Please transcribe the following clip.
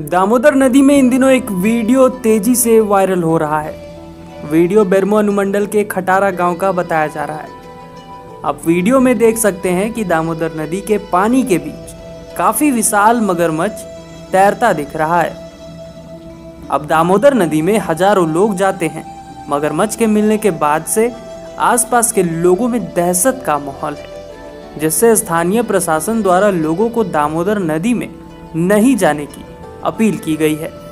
दामोदर नदी में इन दिनों एक वीडियो तेज़ी से वायरल हो रहा है। वीडियो बेरमो अनुमंडल के खटारा गाँव का बताया जा रहा है। आप वीडियो में देख सकते हैं कि दामोदर नदी के पानी के बीच काफ़ी विशाल मगरमच्छ तैरता दिख रहा है। अब दामोदर नदी में हज़ारों लोग जाते हैं। मगरमच्छ के मिलने के बाद से आसपास के लोगों में दहशत का माहौल है, जिससे स्थानीय प्रशासन द्वारा लोगों को दामोदर नदी में नहीं जाने की अपील की गई है।